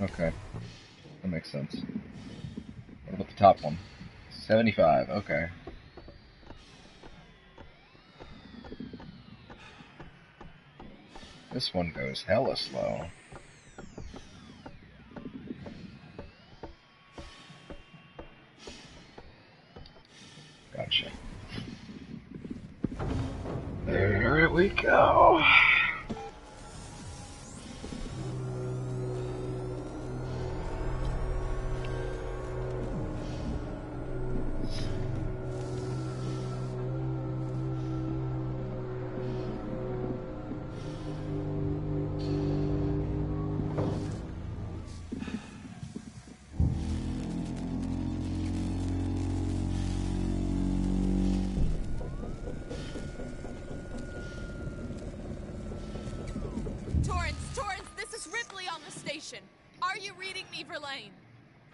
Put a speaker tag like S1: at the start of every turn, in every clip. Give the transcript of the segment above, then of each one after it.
S1: Okay. That makes sense. What about the top one? 75, okay. This one goes hella slow. Gotcha. There we go.
S2: You me, Verlaine?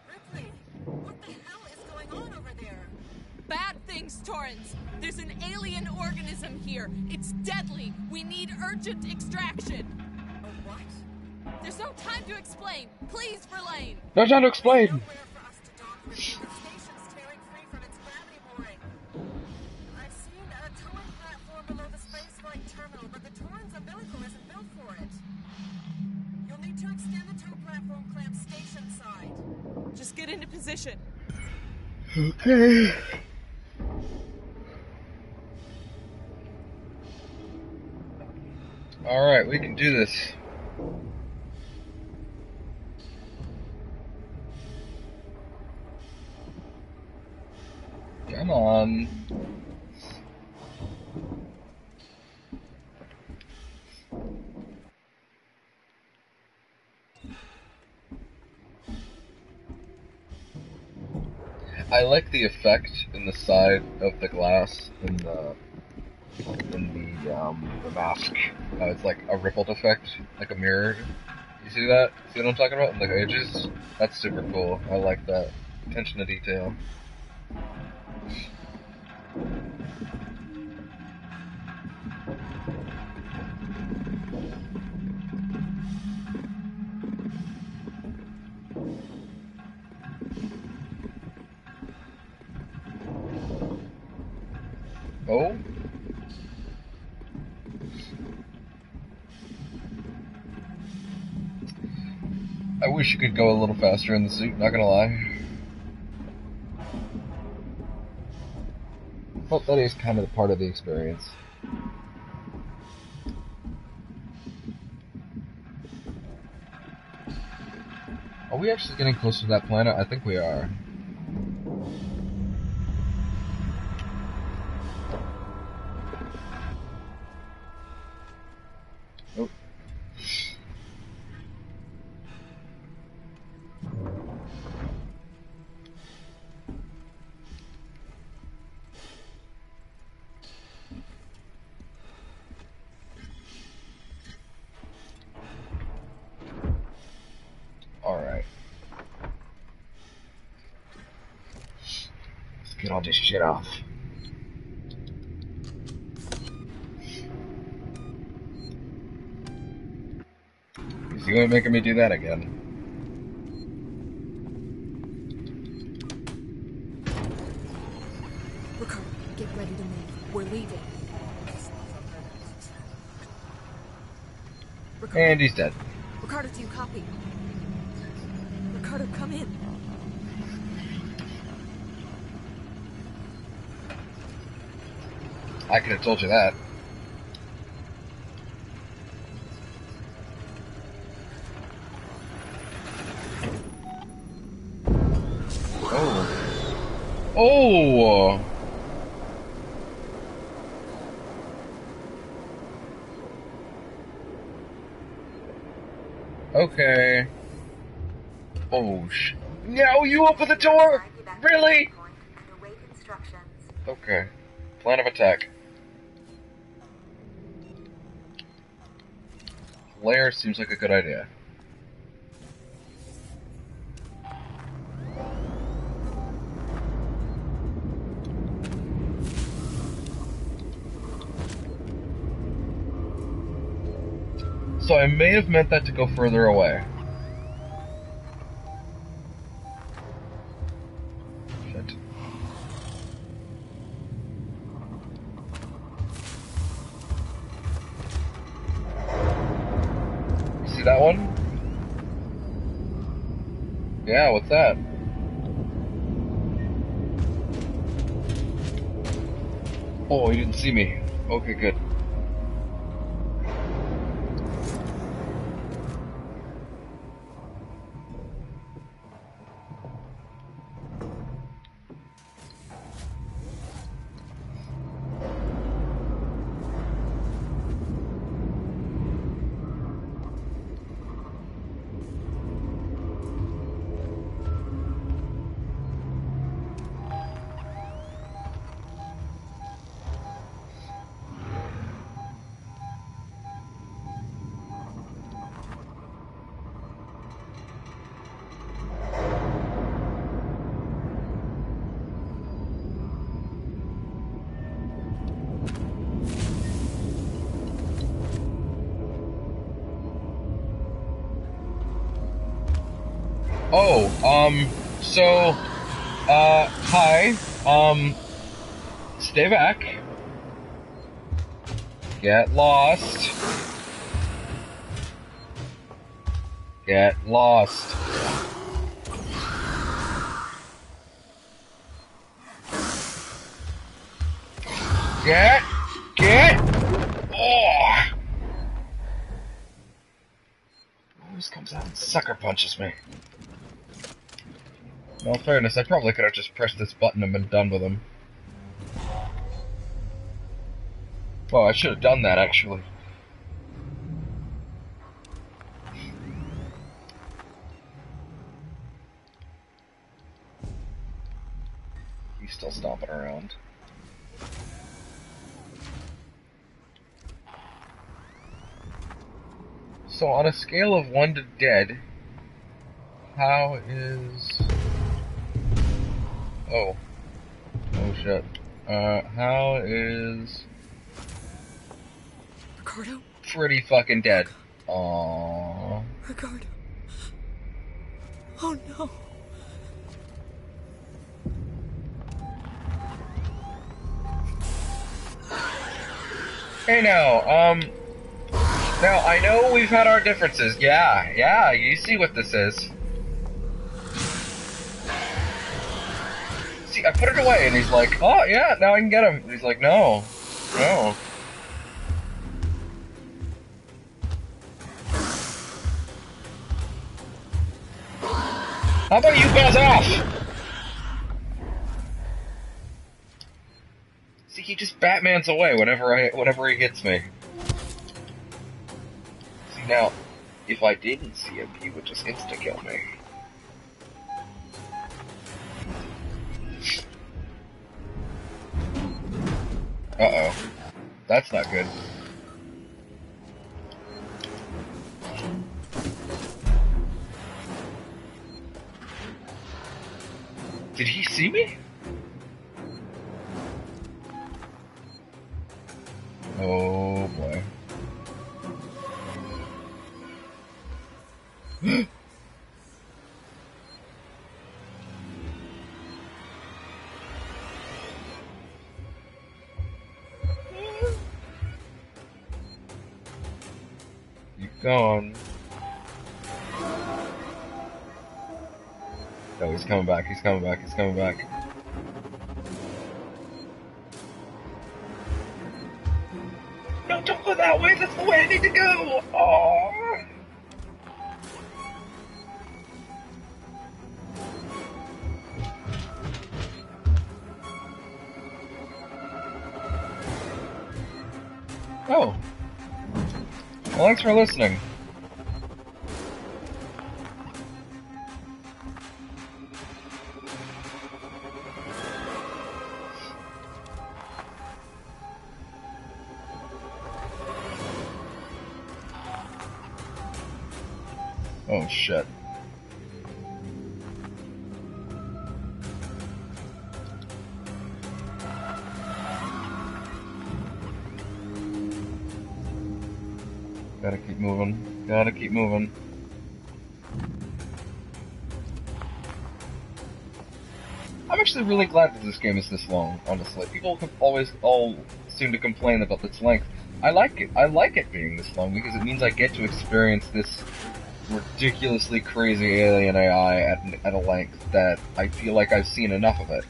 S3: Ripley, what the hell is going on over there?
S2: Bad things, Torrens. There's an alien organism here. It's deadly. We need urgent extraction.
S3: A what?
S2: There's no time to explain. Please, Verlaine.
S1: No time to explain!
S3: Side.
S2: Just get into position.
S1: Okay. Alright, we can do this. Come on. I like the effect in the side of the glass in the in the um the mask. Uh, it's like a rippled effect, like a mirror. You see that? See what I'm talking about? The edges. That's super cool. I like that attention to detail. Oh. I wish you could go a little faster in the suit, not gonna lie. But that is kind of part of the experience. Are we actually getting closer to that planet? I think we are. Get all this shit off. You ain't making me do that again.
S4: Ricardo, get ready to move. We're leaving. Ricardo,
S1: And he's dead.
S4: Ricardo, do you copy? Ricardo, come in.
S1: I could have told you that. Oh. Oh! Okay. Oh, sh. No, you open the door! Really?
S3: And await instructions.
S1: Okay. Plan of attack. Lair seems like a good idea. So I may have meant that to go further away. That one? Yeah, what's that? Oh, he didn't see me. Okay, good. Um, so, uh, hi, um, stay back. Get lost. Get lost. Get, get, oh! Always comes out and sucker punches me. All fairness, I probably could have just pressed this button and been done with him. Well, I should have done that, actually. He's still stomping around. So, on a scale of 1 to dead, how is... Oh. Oh shit. Uh, how is
S4: Ricardo?
S1: pretty fucking dead? Aww.
S4: Ricardo. Oh no.
S1: Hey now, um, now I know we've had our differences. Yeah, yeah, you see what this is. I put it away and he's like, oh yeah, now I can get him. And he's like, no, no. How about you buzz off? See, he just Batman's away whenever I whenever he hits me. See now, if I didn't see him, he would just insta kill me. Uh oh, that's not good. Did he see me? Oh boy. Going. Oh, he's coming back, he's coming back, he's coming back. No, don't go that way. That's the way I need to go. Oh. Oh. Well, thanks for listening. Oh shit. Keep moving. Gotta keep moving. I'm actually really glad that this game is this long, honestly. People always all seem to complain about its length, I like it. I like it being this long because it means I get to experience this ridiculously crazy alien AI at, at a length that I feel like I've seen enough of it.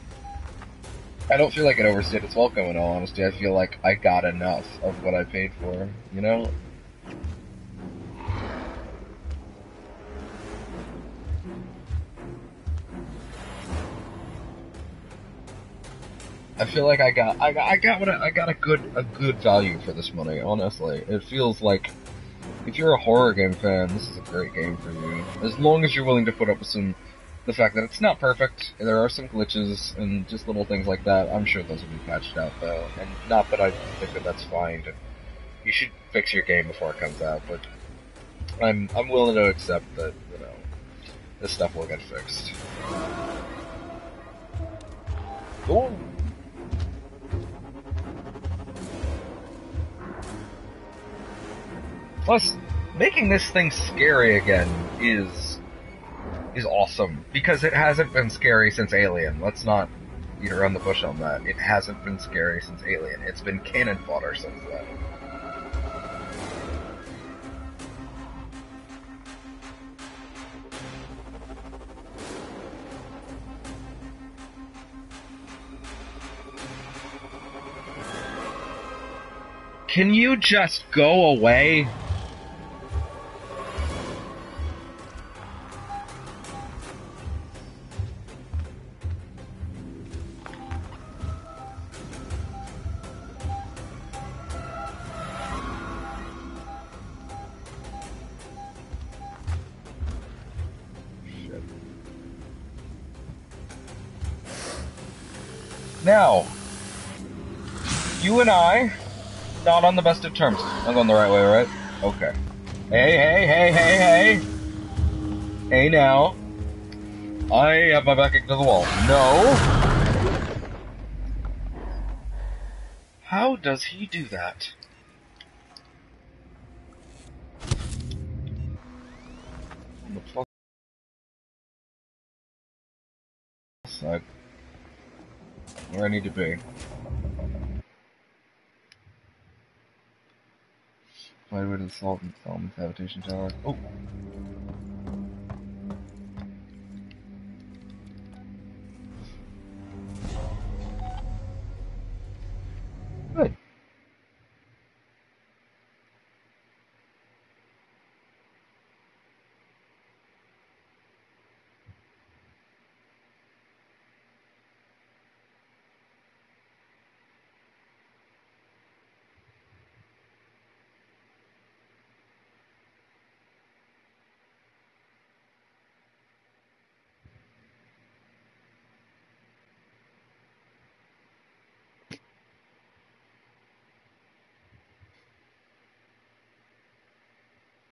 S1: I don't feel like it overstayed its welcome in all honesty. I feel like I got enough of what I paid for, you know? I feel like I got I got I got what I, I got a good a good value for this money. Honestly, it feels like if you're a horror game fan, this is a great game for you. As long as you're willing to put up with some the fact that it's not perfect, there are some glitches and just little things like that. I'm sure those will be patched out though, and not that I think that that's fine. You should fix your game before it comes out, but I'm I'm willing to accept that you know this stuff will get fixed. Ooh. Plus, making this thing scary again is is awesome because it hasn't been scary since Alien. Let's not beat around the bush on that. It hasn't been scary since Alien. It's been cannon fodder since then. Can you just go away? Now, you and I, not on the best of terms. I'm going the right way, right? Okay. Hey, hey, hey, hey, hey! Hey now. I have my back against the wall. No! How does he do that? The plus side. Where I need to be. Fly away to the salt and Solomon's habitation tower. Oh!